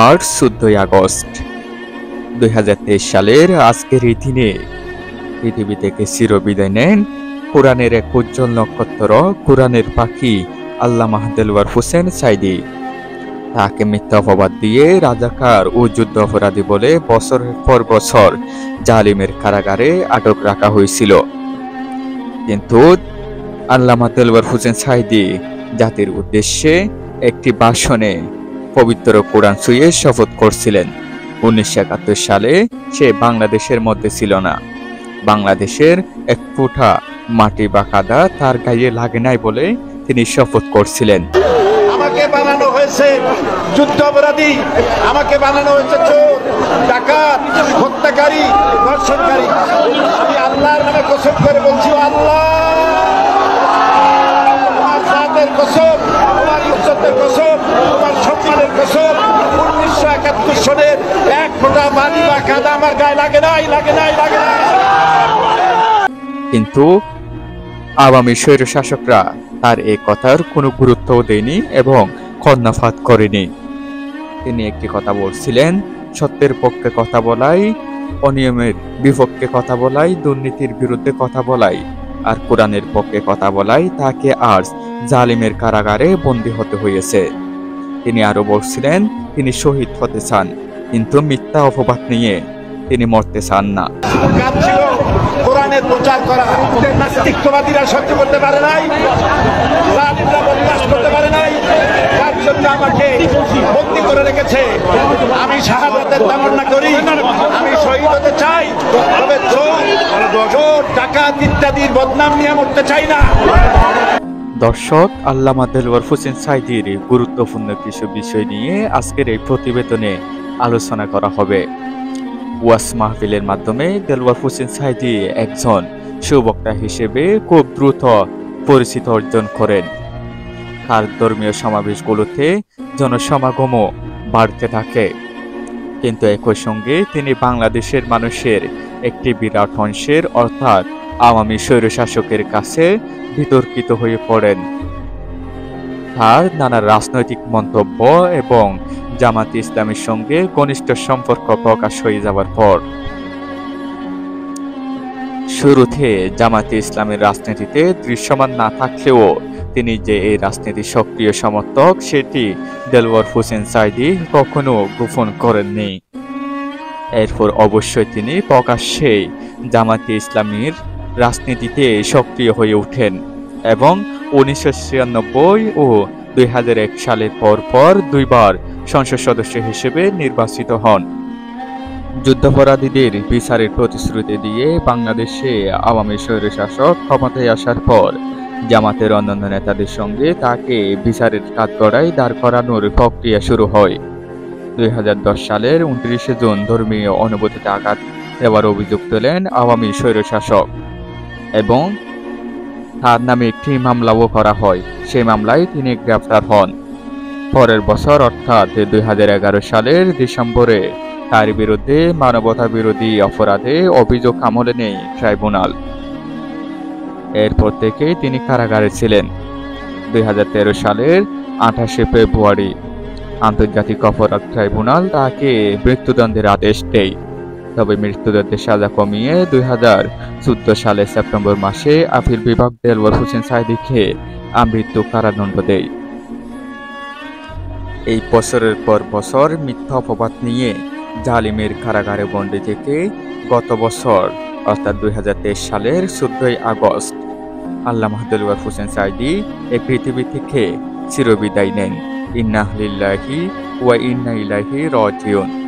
আর চোদ্দই আগস্ট। দুই হাজার তেইশ সালের আজকের এই দিনে পৃথিবী থেকে চিরবিদায় নেন কোরআনের এক উজ্জ্বল নক্ষত্র, কোরআনের পাখি আল্লাহ মাহদেলওয়ার হোসেন সাইদি তাকে মিথ্যা অপবাদ দিয়ে রাজাকার ও যুদ্ধ অপরাধী বলে বছরের পর বছর জালিমের কারাগারে আটক রাখা হয়েছিল। কিন্তু আল্লামা তেলওয়ার হোসেন সাইদি জাতির উদ্দেশ্যে একটি ভাষণে পবিত্র কোরআন ছুঁয়ে শপথ করছিলেন। উনিশশো একাত্তর সালে সে বাংলাদেশের মধ্যে ছিল না। বাংলাদেশের এক ফুটা মাটি বা কাদা তার গায়ে লাগে নাই বলে তিনি শপথ করছিলেন। আমাকে বানানো হয়েছে যুদ্ধ অপরাধী। আমাকে বানানো হয়েছে হত্যাকারী, ধর্ষণকারী। আমি আল্লাহর নামে কসম করে বলছি, আল্লাহ। কসম তোমার ইজ্জতের কসম তোমার সম্মানের কসম উনিশশো একাত্তর সনের এক ফোঁটা পানি বা কিন্তু আওয়ামী স্বৈর শাসকরা তার এই কথার কোনো গুরুত্বও দেয়নি এবং কর্ণাফাত করেনি। তিনি একটি কথা বলছিলেন, সত্যের পক্ষে কথা বলাই, অনিয়মের বিপক্ষে কথা বলাই, দুর্নীতির বিরুদ্ধে কথা বলাই, আর কোরআনের পক্ষে কথা বলাই, তাকে আজ জালিমের কারাগারে বন্দী হতে হয়েছে। তিনি আরও বলছিলেন, তিনি শহীদ হতে চান। কিন্তু মিথ্যা অপবাদ নিয়ে তিনি মরতে চান না। কোরআনের প্রচার করা। নাস্তিকবাদীরা সহ্য করতে পারে নাই করতে পারে নাই তার জন্য আমাকে বন্দি করে রেখেছে। আমি শাহাদাতের তামান্না করি আমি শহীদ হতে চাই তবে চোর ইত্যাদির বদনাম নিয়ে মরতে চাই না। দর্শক আল্লামা দেলওয়ার হোসেন সাইদির গুরুত্বপূর্ণ কিছু বিষয় নিয়ে আজকের এই প্রতিবেদনে আলোচনা করা হবে। ওয়াস মাহফিলের মাধ্যমে দেলওয়ার হোসেন সাইদি একজন সুবক্তা হিসেবে খুব দ্রুত পরিচিত অর্জন করেন। তার ধর্মীয় সমাবেশগুলোতে জনসমাগমও বাড়তে থাকে। কিন্তু একই সঙ্গে তিনি বাংলাদেশের মানুষের একটি বিরাট অংশের অর্থাৎ আওয়ামী স্বৈরশাসকের কাছে বিতর্কিত হয়ে পড়েন। তার নানা রাজনৈতিক মন্তব্য এবং জামাত ইসলামের সঙ্গে ঘনিষ্ঠ সম্পর্ক প্রকাশ হয়ে যাওয়ার পর শুরুতে জামাতে ইসলামের রাজনীতিতে দৃশ্যমান না থাকলেও তিনি যে এই রাজনীতির সক্রিয় সমর্থক, সেটি দেলওয়ার হোসেন সাইদি কখনো গোপন করেননি। এরপর অবশ্যই তিনি প্রকাশ্যেই জামাতে ইসলামীর রাজনীতিতে সক্রিয় হয়ে ওঠেন এবং উনিশশো ছিয়ানব্বই ও দুই সালের পর পর দুইবার সংসদ সদস্য হিসেবে নির্বাচিত হন। যুদ্ধাপরাধীদের বিচারের প্রতিশ্রুতি দিয়ে বাংলাদেশে আওয়ামী স্বৈরশাসক ক্ষমতায় আসার পর জামাতের অন্যান্য নেতাদের সঙ্গে তাকে বিচারের কাঠগড়ায় দাঁড় করানোর প্রক্রিয়া শুরু হয়। দুই হাজার দশ সালের উনত্রিশে জুন ধর্মীয় অনুভূতিতে আঘাত দেওয়ার অভিযোগ তোলেন আওয়ামী স্বৈরশাসক এবং তার নামে একটি মামলাও করা হয়। সেই মামলায় তিনি গ্রেফতার হন। পরের বছর, অর্থাৎ দু হাজার এগারো সালের ডিসেম্বরে, তার বিরুদ্ধে মানবতা বিরোধী অপরাধে অভিযোগ আমলে নেই ট্রাইব্যুনাল। এরপর থেকে তিনি কারাগারে ছিলেন। দুই হাজার তেরো সালের আঠাশে ফেব্রুয়ারি, আন্তর্জাতিক অপরাধ ট্রাইব্যুনাল তাকে মৃত্যুদণ্ডের আদেশ দেয়। তবে মৃত্যুদণ্ডের সাজা কমিয়ে দুই হাজার চোদ্দ সালে সেপ্টেম্বর মাসে আপিল বিভাগ দেলওয়ার হোসেন সাইদিকে আমৃত্যু কারাদণ্ড দেয়। এই বছরের পর বছর মিথ্যা অপবাদ নিয়ে জালিমের কারাগারে বন্দি থেকে গত বছর, অর্থাৎ দুই হাজার তেইশ সালের চোদ্দই আগস্ট, আল্লাহ মাহদুল্লাহ হোসেন সাইদি এই পৃথিবী থেকে চিরবিদায় নেন। ইন্নাহ লিল্লাহি ওয়া ইন্না ইলাইহি রাজিউন।